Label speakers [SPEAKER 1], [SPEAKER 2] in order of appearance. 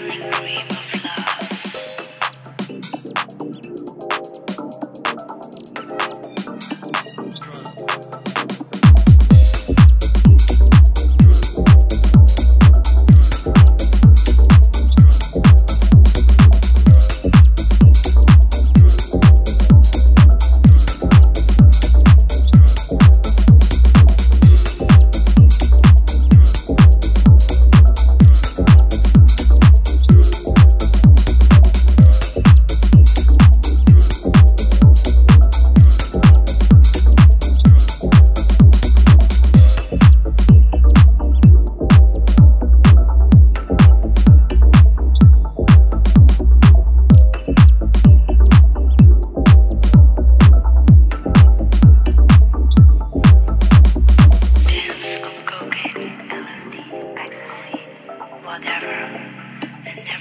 [SPEAKER 1] Music.